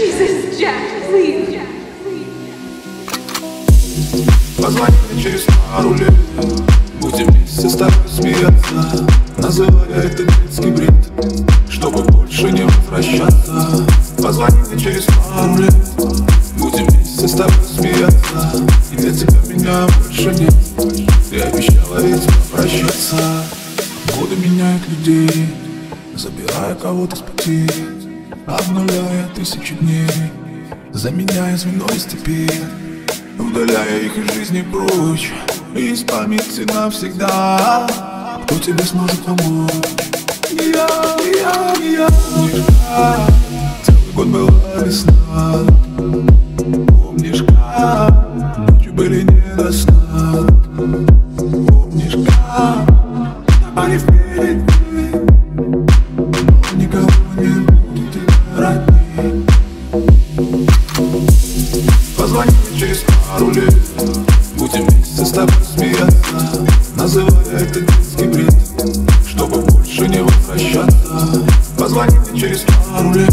Jesus, Jack, please. Позвони мне через пару лет. Будем вместе с тобой смеяться. Называя это детский бред Чтобы больше не возвращаться. Позвони мне через пару лет. Будем вместе с тобой смеяться. И для тебя меня больше нет. Ты обещала ведь попрощаться. Годы меняют людей Забирая кого-то с пути Обнуляя тысячи дней Заменяя звено из Удаляя их из жизни прочь Из памяти навсегда. Кто тебе сможет помочь? Я, я, я. Как целый год была весна. Помнишь, как ночи были не до сна? Помнишь, как напали впереди с тобой смеяться. Называя это детский бред Чтобы больше не возвращаться. Позвони мне через пару лет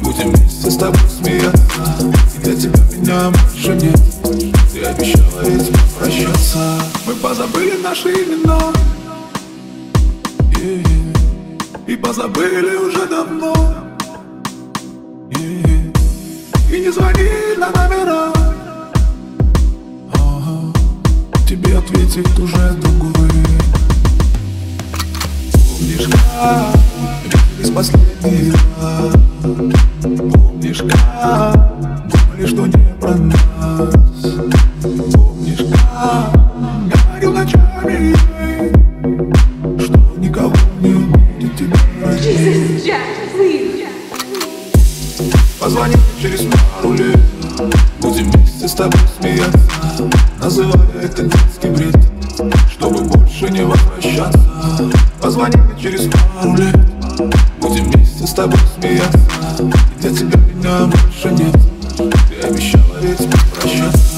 Будем вместе с тобой смеяться. И для тебя меня больше нет Ты обещала ведь попрощаться Мы позабыли наши имена. И позабыли уже давно. И не звони на номера Ответит уже другой. Помнишь, как виделись последний раз Помнишь, как думали, что не про нас? Помнишь, как говорил ночами? Что никого не будет тебя. Позвони через пару лет Будем вместе с тобой смеяться Называю это детский бред Чтобы больше не возвращаться. Позвони мне через пару лет Будем вместе с тобой смеяться. Где тебя меня больше нет Ты обещала ведь прощаться